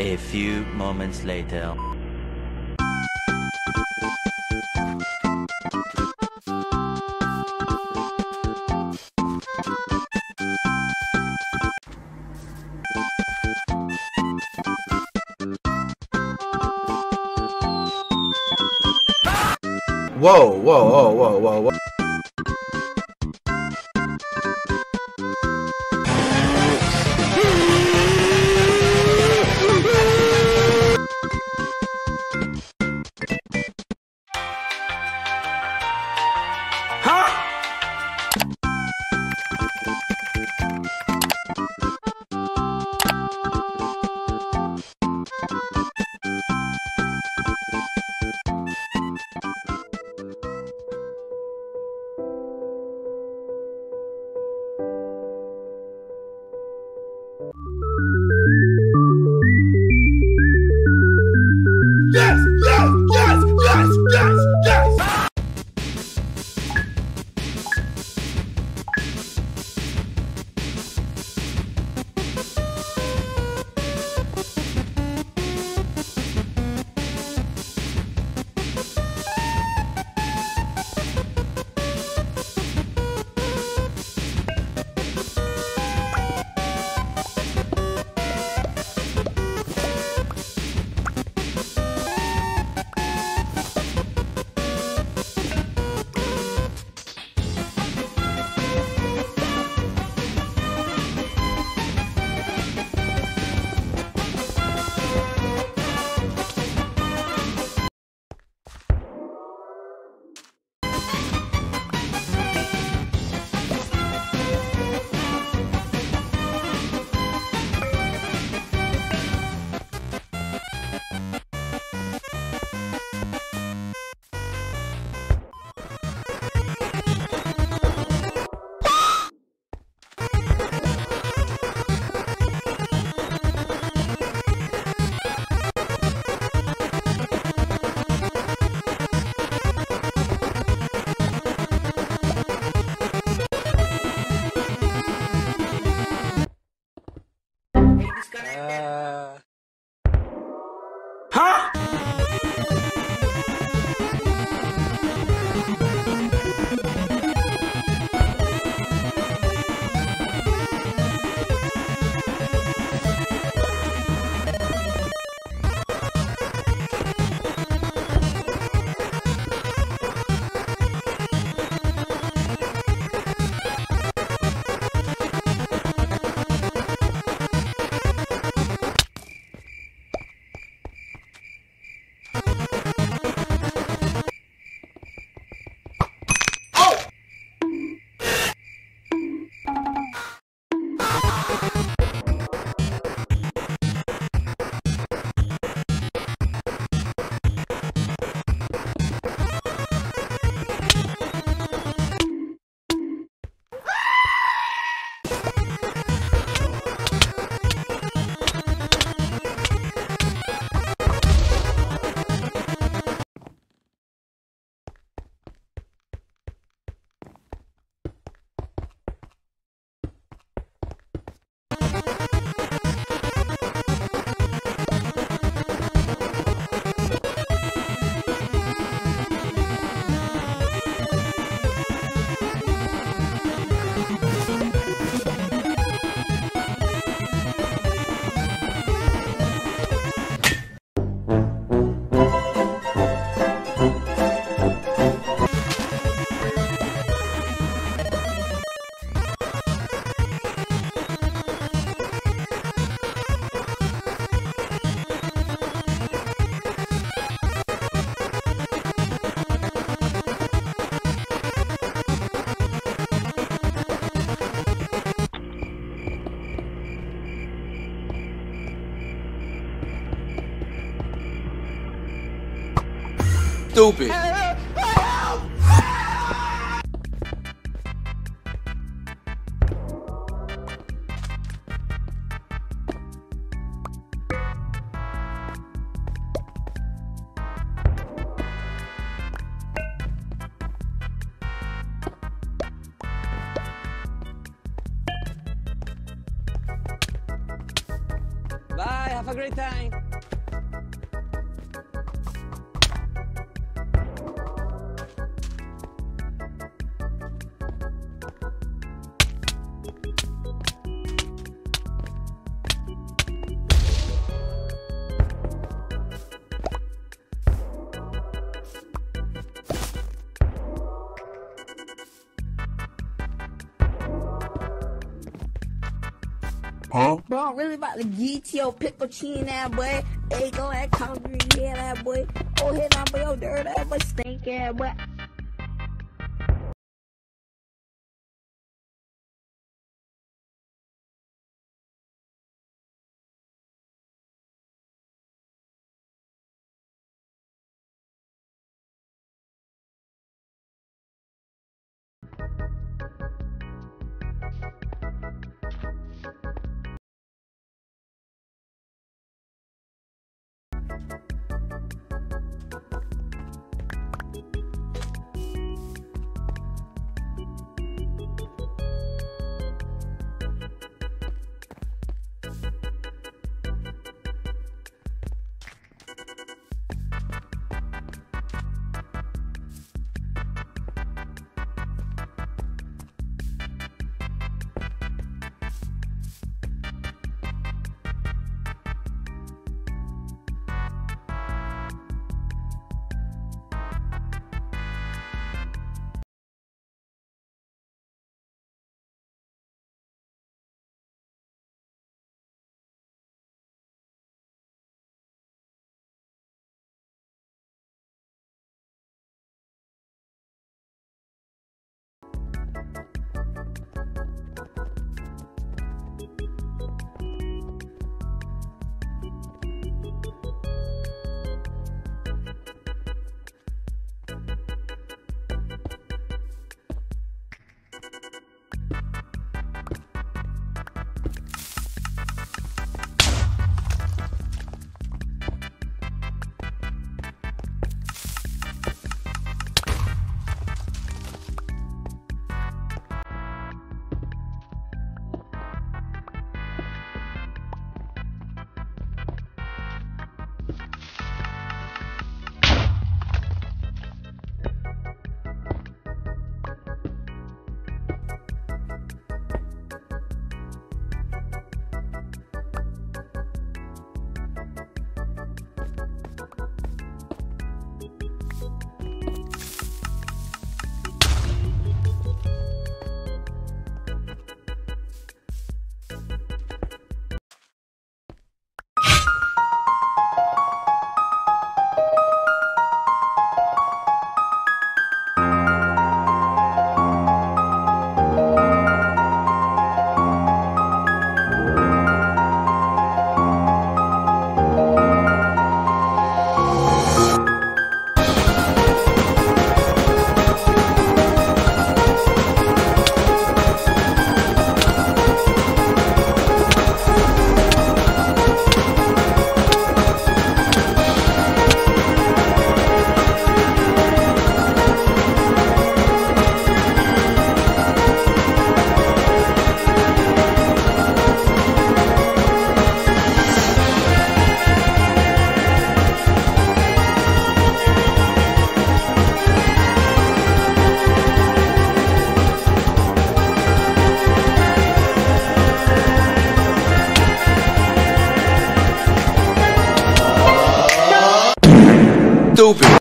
A few moments later. Whoa, whoa, whoa, whoa, whoa, whoa. Stupid. Bye, Have a great time. Huh? Bro, I'm really about to get your chin that boy. Hey, go that concrete, yeah, that boy. Oh, hit on boy, yo, dirt, that boy, stink, yeah, boy. Stupid.